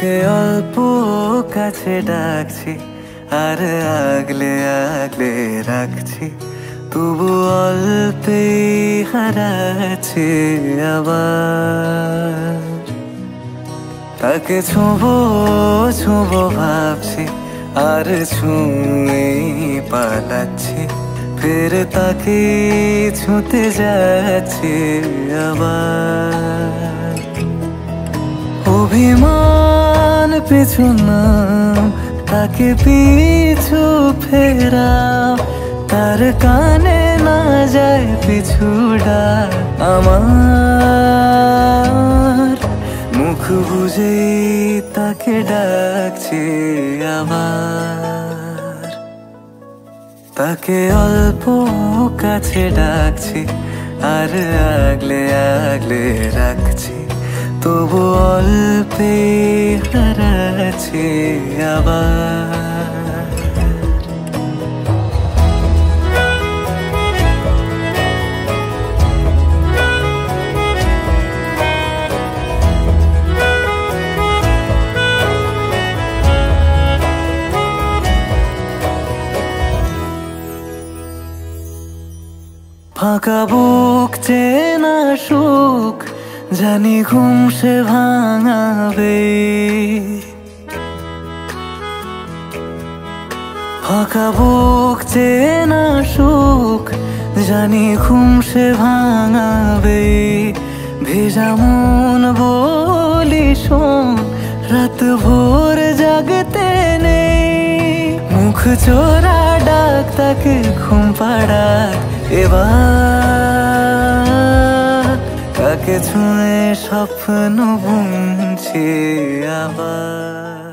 তাকে অল্প কাছে ডাকছি, আর আগলে আগলে রাখছি। তবু অল্পে হারাচ্ছে আবার। তাকে ছোঁবো ছোঁবো ভাবছি, আর ছুঁয়ে পালাচ্ছি। ফের তাকে ছুঁতে যাচ্ছে আবার। পিছু না তাকে পিছু ফেরা তার কানে না যায় পিছুডা আমার। মুখ বুঝে তাকে ডাকছে আবার। তাকে অল্প কাছে ডাকছি, আর আগলে আগলে রাখছি। তবু অল্পে হারাচ্ছি আবার। ফাঁকা বুক চেনা সুখ জানি ঘুম সে ভাঙাবে। ফাঁকা বুক, চেনা সুখ, জানি ঘুম সে ভাঙাবে। ভেজা মন বলি শোন, রাত ভোর জাগতে নেই। মুখ চোরা ডাক, তাকে ঘুম পাড়া এবার। তাকে ছুঁয়ে স্বপ্ন বুনছি আবার।